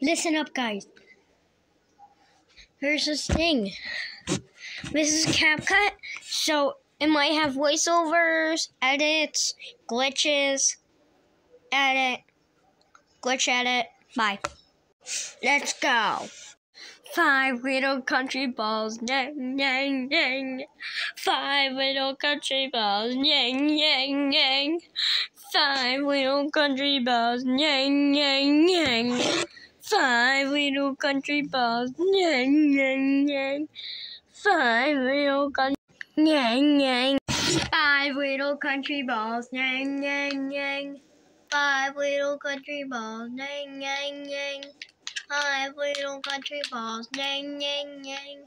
Listen up, guys. Here's this thing. This is CapCut, so it might have voiceovers, edits, glitches, edit, glitch edit. Bye. Let's go. Five little country balls, yang, yang, yang. Five little country balls, yang, yang, yang. Five little country balls, yang, yang, yang. Five little country balls. Nyang, nyang, nyang. Five little country Nyang, nyang. Five little country balls. Nyang, nyang, nyang. Five little country balls. Nyang, nyang, nyang. Five little country balls. Nyang, nyang, nyang.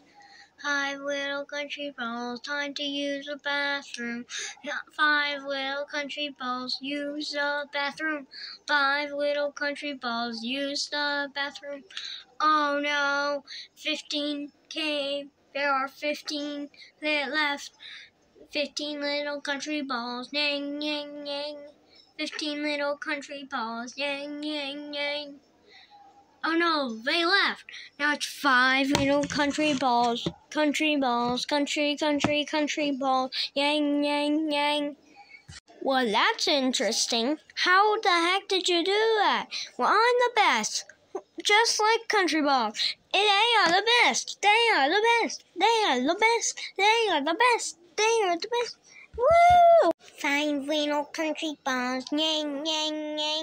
Five little country balls, time to use the bathroom. Five little country balls, use the bathroom. Five little country balls, use the bathroom. Oh no, 15 came. There are 15 that left. 15 little country balls, yang, yang, yang. 15 little country balls, yang, yang, yang. Oh no, they left. Now it's five little country balls. Country balls, country, country, country balls. Yang, yang, yang. Well, that's interesting. How the heck did you do that? Well, I'm the best. Just like country balls. They are the best. They are the best. They are the best. They are the best. They are the best. Woo! Five little country balls. Yang, yang, yang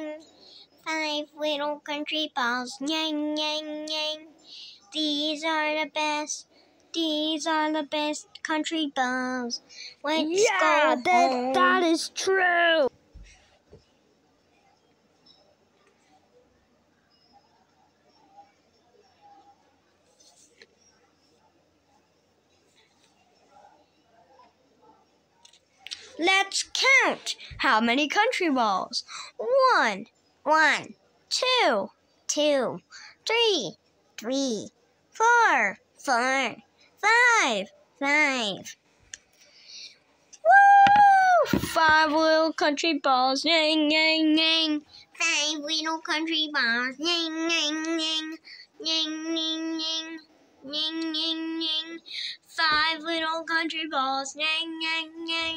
five little country balls. Yang, yang, yang. These are the best. These are the best country balls. Let's yeah, go that, home. that is true. Let's count. How many country balls? One, one, two, two, three, three, four, four, five, five. Woo! Five little country balls, yang, yang, yang. Five little country balls, yang, yang, yang. Yang, yang, yang. Yang, yang, yang. Five little country balls, yang, yang, yang.